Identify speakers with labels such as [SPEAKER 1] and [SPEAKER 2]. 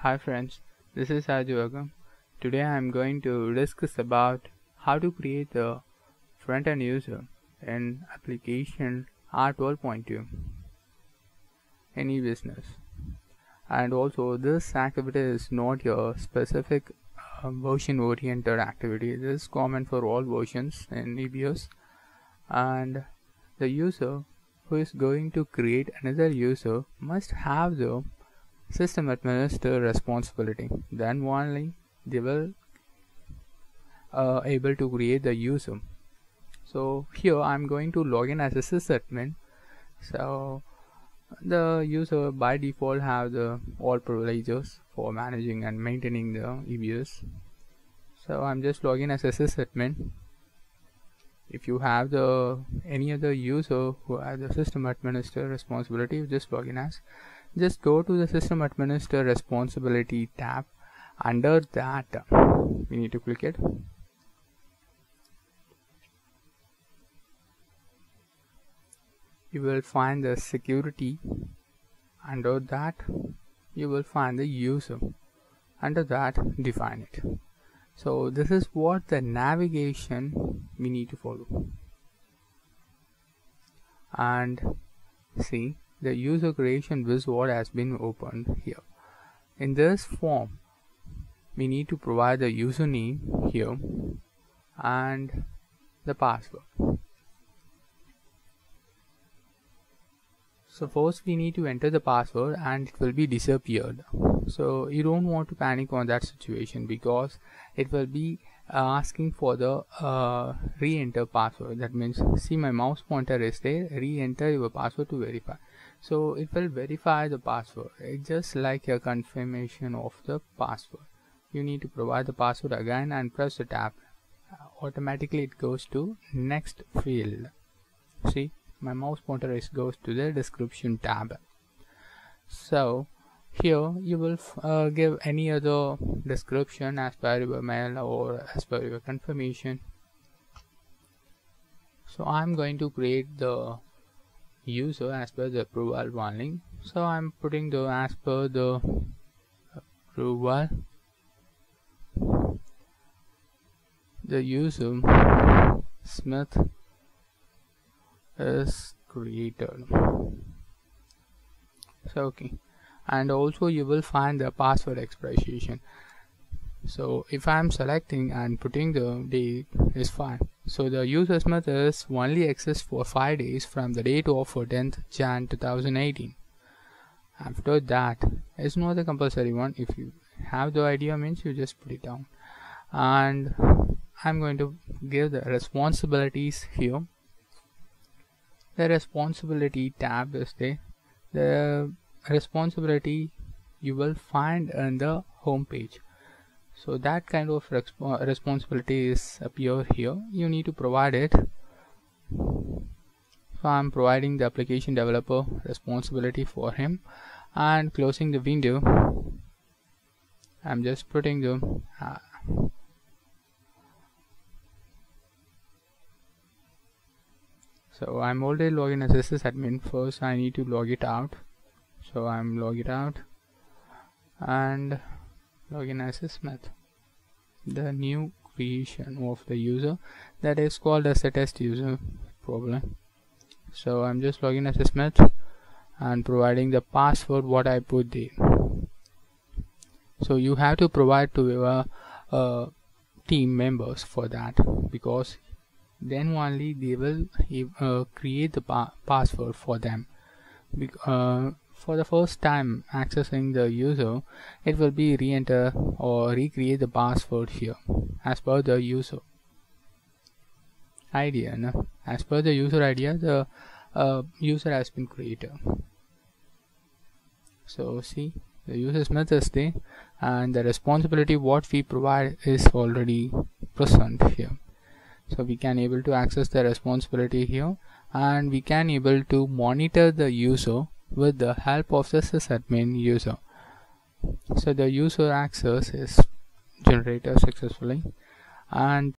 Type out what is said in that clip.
[SPEAKER 1] Hi friends, this is Ajuvagam. Today I am going to discuss about how to create the front-end user in application R12.2 in e-business. And also this activity is not your specific uh, version oriented activity. This is common for all versions in EBS and the user who is going to create another user must have the system administrator responsibility. Then only they will uh, able to create the user so here I'm going to log in as a sysadmin. So the user by default have the all privileges for managing and maintaining the EBS so I'm just logging as a sysadmin. If you have the any other user who has the system administrator responsibility just log in as just go to the system administrator responsibility tab. Under that we need to click it. You will find the security. Under that you will find the user. Under that define it. So this is what the navigation we need to follow. And see the user creation wizard has been opened here. In this form we need to provide the username here and the password so first we need to enter the password and it will be disappeared. So you don't want to panic on that situation because it will be uh, asking for the uh, re-enter password. That means see my mouse pointer is there re-enter your password to verify. So it will verify the password. It's just like a confirmation of the password. You need to provide the password again and press the tab. Automatically it goes to next field. See my mouse pointer is goes to the description tab. So here you will uh, give any other description as per your mail or as per your confirmation. So I'm going to create the user as per the approval warning. So I'm putting the as per the approval. The user Smith is created. So okay. And also you will find the password expression so if I'm selecting and putting the date is fine. So the user's method is only exists for 5 days from the date of 10th Jan 2018 after that it's not the compulsory one. If you have the idea means you just put it down. And I'm going to give the responsibilities here the responsibility tab is there. The responsibility you will find in the home page. So that kind of resp responsibility is appear here. You need to provide it. So I'm providing the application developer responsibility for him and closing the window. I'm just putting the uh, so I'm already logging as sysadmin first. I need to log it out. So I'm log it out and login as Smith the new creation of the user that is called as a test user problem. So I'm just logging as Smith and providing the password what I put there. So you have to provide to your uh, team members for that because then only they will uh, create the pa password for them. Uh, for the first time accessing the user it will be re-enter or recreate the password here as per the user idea no? as per the user idea the uh, user has been created. So see the user's method is there and the responsibility what we provide is already present here so we can able to access the responsibility here. And we can able to monitor the user with the help of the sysadmin user. So the user access is generated successfully. And